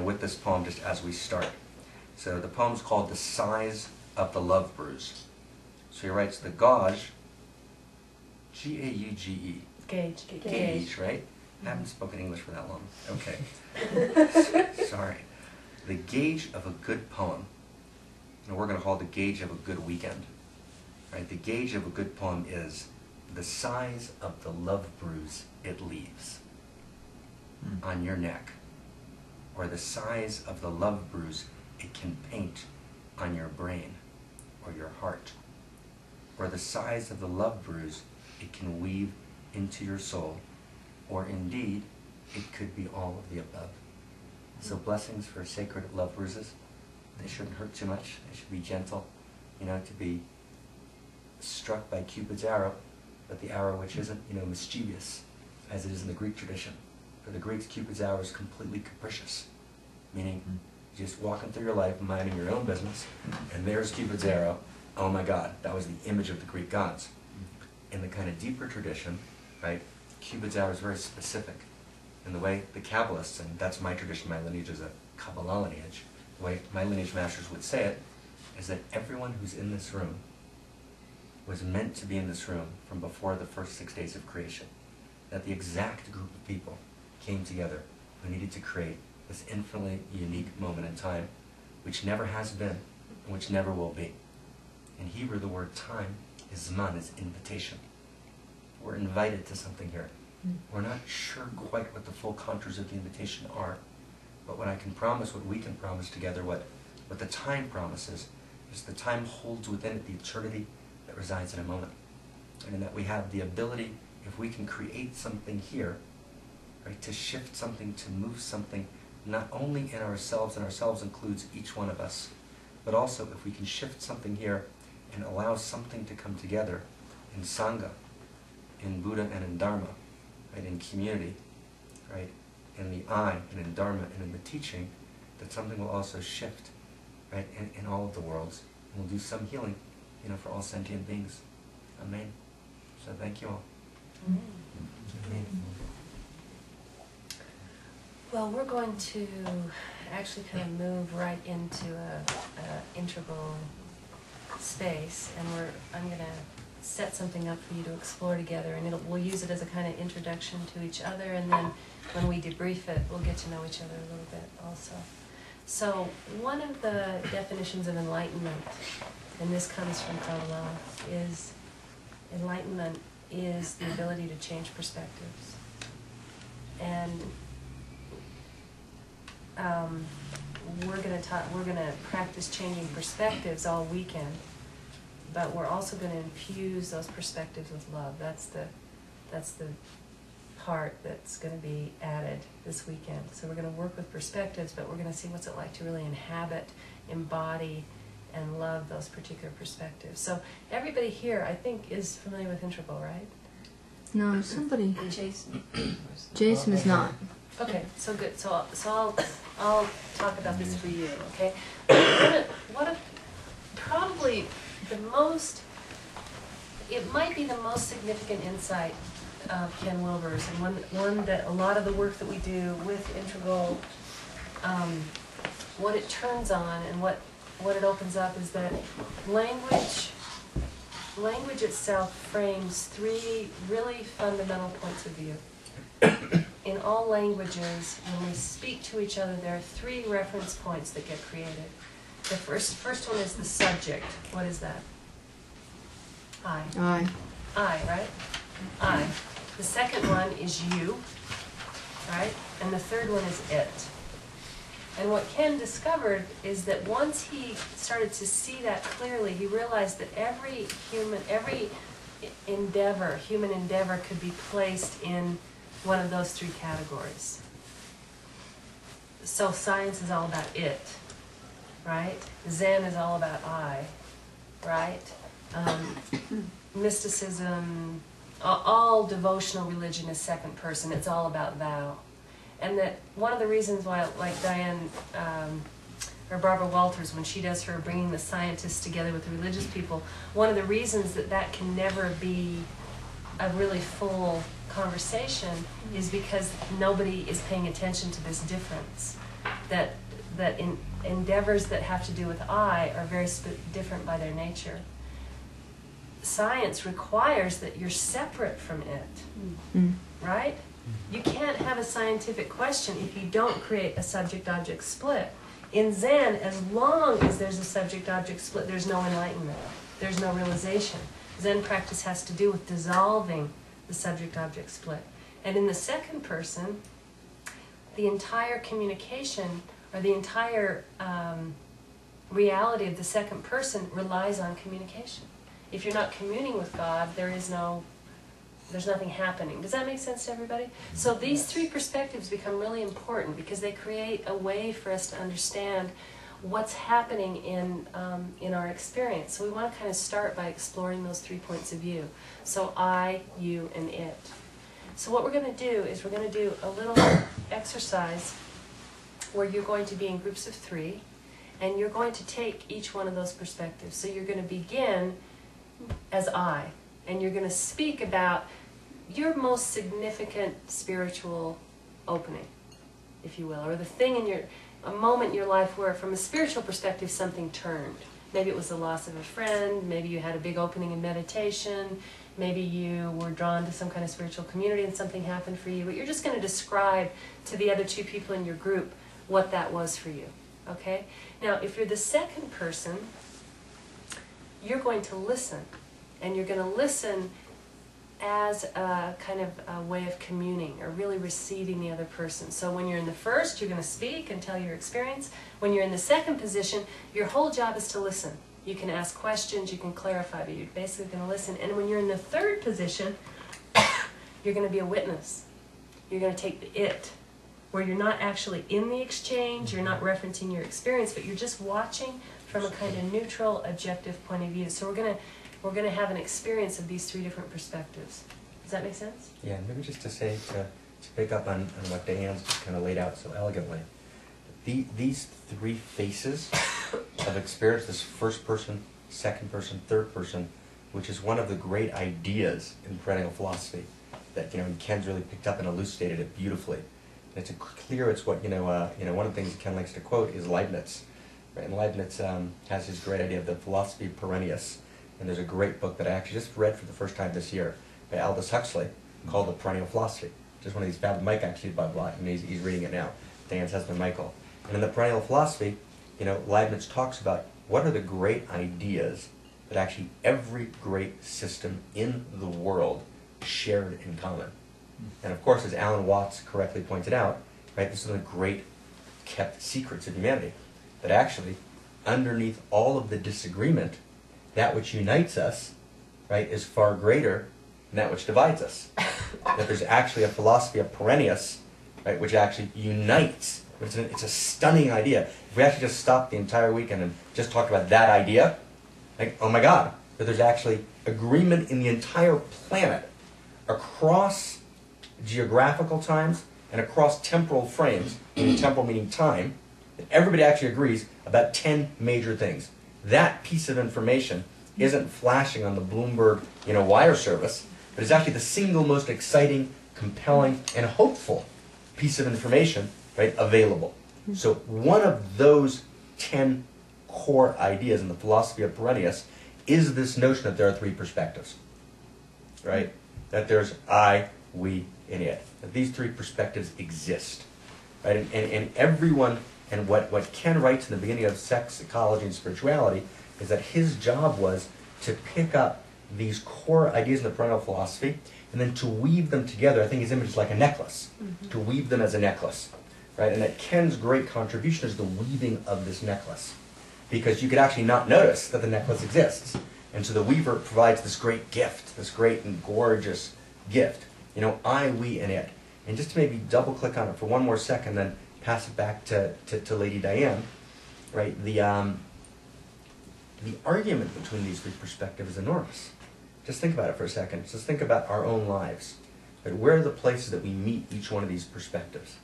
with this poem just as we start. So the poem's called The Size of the Love Bruise. So he writes the gauge, G-A-U-G-E. Gauge. Gauge, gauge right? I haven't spoken English for that long. Okay. Sorry. The gauge of a good poem, and we're going to call it the gauge of a good weekend. Right? The gauge of a good poem is the size of the love bruise it leaves Hmm. on your neck, or the size of the love bruise it can paint on your brain or your heart, or the size of the love bruise it can weave into your soul, or indeed, it could be all of the above. So blessings for sacred love bruises. They shouldn't hurt too much. They should be gentle, you know, to be struck by Cupid's arrow, but the arrow which isn't, you know, mischievous, as it is in the Greek tradition. For the Greeks, Cupid's arrow is completely capricious, meaning Mm. you're just walking through your life, minding your own business, and there's Cupid's arrow. Oh my God, that was the image of the Greek gods. In the kind of deeper tradition, right, Cupid's arrow is very specific. In the way the Kabbalists, and that's my tradition, my lineage is a Kabbalah lineage, the way my lineage masters would say it, is that everyone who's in this room was meant to be in this room from before the first six days of creation. That the exact group of people came together who needed to create this infinitely unique moment in time, which never has been and which never will be. In Hebrew, the word time is zman, is invitation. We're invited to something here. Hmm. We're not sure quite what the full contours of the invitation are, but what I can promise, what we can promise together, what, what the time promises, is the time holds within it the eternity that resides in a moment. And that we have the ability, if we can create something here, right, to shift something, to move something, not only in ourselves, and ourselves includes each one of us, but also if we can shift something here and allow something to come together in Sangha, in Buddha and in Dharma, right, in community, right, in the I and in Dharma and in the teaching, that something will also shift, right, in, in all of the worlds, and will do some healing, you know, for all sentient beings. Amen. So thank you all. Amen. Well, we're going to actually kind of move right into a, a integral space, and we're I'm going to set something up for you to explore together, and we'll use it as a kind of introduction to each other, and then when we debrief it, we'll get to know each other a little bit also. So, one of the definitions of enlightenment, and this comes from Kabbalah, is enlightenment is the ability to change perspectives. And um, we're gonna talk, we're gonna practice changing perspectives all weekend, but we're also gonna infuse those perspectives with love. That's the, that's the part that's gonna be added this weekend. So we're gonna work with perspectives, but we're gonna see what's it like to really inhabit, embody, and love those particular perspectives. So everybody here, I think, is familiar with Integral, right? No, somebody. Jason. Jason is not. Okay, so good. So, I'll- so I'll, I'll talk about this for you, okay? One of, probably the most, it might be the most significant insight of Ken Wilber's, and one, one that a lot of the work that we do with Integral, um, what it turns on and what, what it opens up is that language, language itself frames three really fundamental points of view in all languages, when we speak to each other, there are three reference points that get created. The first, first one is the subject. What is that? I. Aye. I, right? I. The second one is you, right? And the third one is it. And what Ken discovered is that once he started to see that clearly, he realized that every human, every endeavor, human endeavor, could be placed in one of those three categories. So science is all about it, right? Zen is all about I, right? Um, mysticism, all devotional religion is second person. It's all about thou. And that one of the reasons why, like Diane um, or Barbara Walters, when she does her bringing the scientists together with the religious people, one of the reasons that that can never be a really full conversation is because nobody is paying attention to this difference. that, that in, endeavors that have to do with I are very different by their nature. Science requires that you're separate from it, Mm. right? You can't have a scientific question if you don't create a subject object split. In Zen, as long as there's a subject object split, there's no enlightenment, there's no realization. Zen practice has to do with dissolving the subject object split. And in the second person, the entire communication or the entire um, reality of the second person relies on communication. If you're not communing with God, there is no, there's nothing happening. Does that make sense to everybody? So these three perspectives become really important because they create a way for us to understand what's happening in um, in our experience. So we want to kind of start by exploring those three points of view. So I, you, and it. So what we're going to do is we're going to do a little exercise where you're going to be in groups of three, and you're going to take each one of those perspectives. So you're going to begin as I, and you're going to speak about your most significant spiritual opening, if you will, or the thing in your, a moment in your life where, from a spiritual perspective, something turned. Maybe it was the loss of a friend, maybe you had a big opening in meditation, maybe you were drawn to some kind of spiritual community and something happened for you. But you're just going to describe to the other two people in your group what that was for you. Okay? Now, if you're the second person, you're going to listen. And you're going to listen as a kind of a way of communing or really receiving the other person. So when you're in the first, you're going to speak and tell your experience. When you're in the second position, your whole job is to listen. You can ask questions, you can clarify, but you're basically going to listen. And when you're in the third position, you're going to be a witness. You're going to take the it, where you're not actually in the exchange, you're not referencing your experience, but you're just watching from a kind of neutral, objective point of view. So we're going to we're going to have an experience of these three different perspectives. Does that make sense? Yeah, maybe just to say, to, to pick up on, on what Diane's just kind of laid out so elegantly. The, these three faces of experience, this first person, second person, third person, which is one of the great ideas in perennial philosophy that, you know, Ken's really picked up and elucidated it beautifully. And it's a clear, it's what, you know, uh, you know, one of the things Ken likes to quote is Leibniz. Right? And Leibniz um, has his great idea of the philosophia perennis. And there's a great book that I actually just read for the first time this year by Aldous Huxley called The Perennial Philosophy. Just one of these fab. Mike actually by it, and he's, he's reading it now. Dan's husband, Michael. And in the Perennial Philosophy, you know, Leibniz talks about what are the great ideas that actually every great system in the world shared in common. And of course, as Alan Watts correctly pointed out, right, this is one of the great kept secrets of humanity. That actually, underneath all of the disagreement, that which unites us, right, is far greater than that which divides us. that there's actually a philosophia perennis, right, which actually unites. It's, an, it's a stunning idea. If we actually just stopped the entire weekend and just talked about that idea, like, oh my God, that there's actually agreement in the entire planet across geographical times and across temporal frames, temporal meaning time, that everybody actually agrees about 10 major things. That piece of information isn't flashing on the Bloomberg, you know, wire service, but it's actually the single most exciting, compelling, and hopeful piece of information, right, available. Hmm. So one of those 10 core ideas in the philosophia perennis is this notion that there are three perspectives, right? That there's I, we, and it. That these three perspectives exist, right? And, and, and everyone, and what, what Ken writes in the beginning of Sex, Ecology, and Spirituality is that his job was to pick up these core ideas in the perennial philosophy and then to weave them together. I think his image is like a necklace, mm-hmm. to weave them as a necklace, right? And that Ken's great contribution is the weaving of this necklace because you could actually not notice that the necklace exists. And so the weaver provides this great gift, this great and gorgeous gift. You know, I, we, and it. And just to maybe double click on it for one more second, then pass it back to, to, to Lady Diane, right? The, um, the argument between these three perspectives is enormous. Just think about it for a second. Just think about our own lives. Right? Where are the places that we meet each one of these perspectives?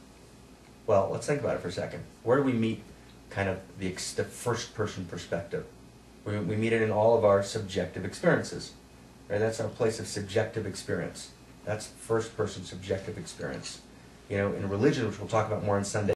Well, let's think about it for a second. Where do we meet kind of the, the first person perspective? We, we meet it in all of our subjective experiences. Right? That's our place of subjective experience. That's first person subjective experience. You know, in religion, which we'll talk about more on Sunday.